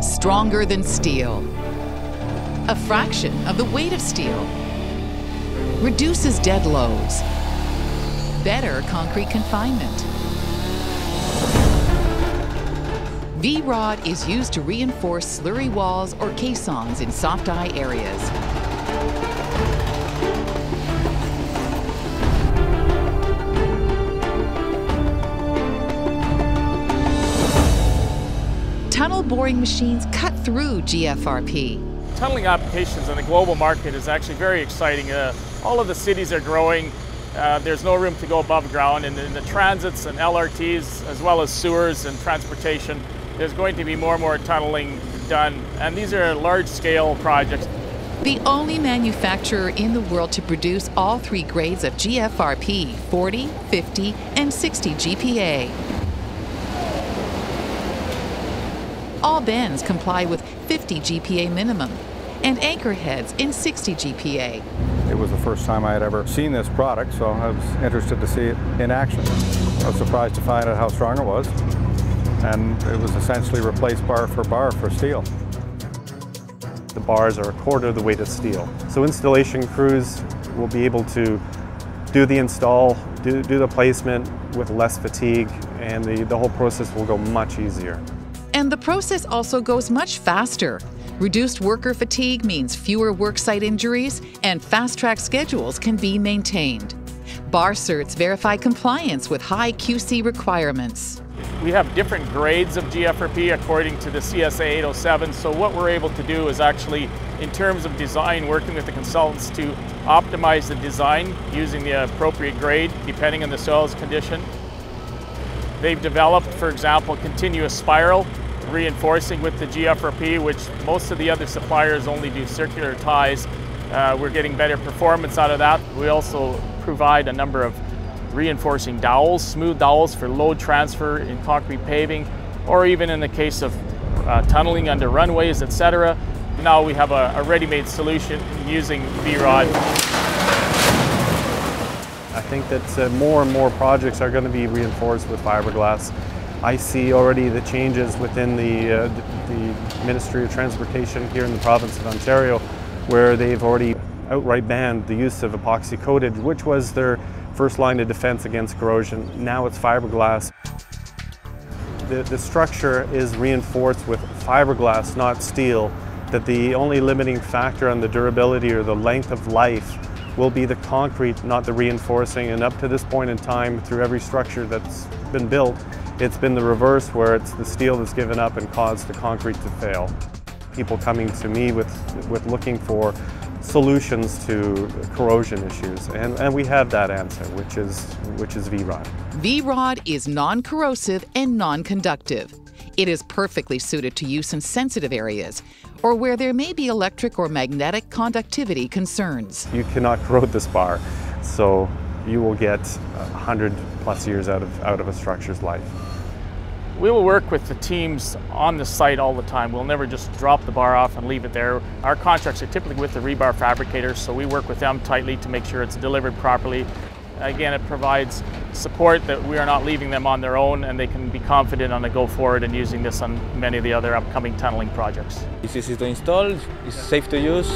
Stronger than steel. A fraction of the weight of steel. Reduces dead loads. Better concrete confinement. V-Rod is used to reinforce slurry walls or caissons in soft eye areas. Boring machines cut through GFRP. Tunneling applications in the global market is actually very exciting. Uh, all of the cities are growing. Uh, there's no room to go above ground. And in the transits and LRTs, as well as sewers and transportation, there's going to be more and more tunneling done. And these are large scale projects. The only manufacturer in the world to produce all three grades of GFRP 40, 50, and 60 GPa. All bends comply with 50 GPa minimum, and anchor heads in 60 GPa. It was the first time I had ever seen this product, so I was interested to see it in action. I was surprised to find out how strong it was, and it was essentially replaced bar for bar for steel. The bars are a quarter of the weight of steel. So installation crews will be able to do the install, do, do the placement with less fatigue, and the, the whole process will go much easier. And the process also goes much faster. Reduced worker fatigue means fewer worksite injuries, and fast track schedules can be maintained. Bar certs verify compliance with high QC requirements. We have different grades of GFRP according to the CSA 807, so what we're able to do is actually, in terms of design, working with the consultants to optimize the design using the appropriate grade depending on the soil's condition. They've developed, for example, continuous spiral reinforcing with the GFRP, which most of the other suppliers only do circular ties. Uh, we're getting better performance out of that. We also provide a number of reinforcing dowels, smooth dowels for load transfer in concrete paving, or even in the case of uh, tunneling under runways, etc. Now we have a, a ready-made solution using V-Rod. I think that uh, more and more projects are going to be reinforced with fiberglass. I see already the changes within the, uh, the Ministry of Transportation here in the province of Ontario where they've already outright banned the use of epoxy coated, which was their first line of defense against corrosion. Now it's fiberglass. The, the structure is reinforced with fiberglass, not steel, that the only limiting factor on the durability or the length of life will be the concrete, not the reinforcing. And up to this point in time, through every structure that's been built, it's been the reverse where it's the steel that's given up and caused the concrete to fail. People coming to me with, with looking for solutions to corrosion issues, and, and we have that answer, which is, which is V-Rod. V-Rod is non-corrosive and non-conductive. It is perfectly suited to use in sensitive areas or where there may be electric or magnetic conductivity concerns. You cannot corrode this bar, so you will get 100 plus years out of, out of a structure's life. We will work with the teams on the site all the time. We'll never just drop the bar off and leave it there. Our contracts are typically with the rebar fabricators, so we work with them tightly to make sure it's delivered properly. Again, it provides support that we are not leaving them on their own and they can be confident on the go forward and using this on many of the other upcoming tunneling projects. It's easy to install, it's safe to use,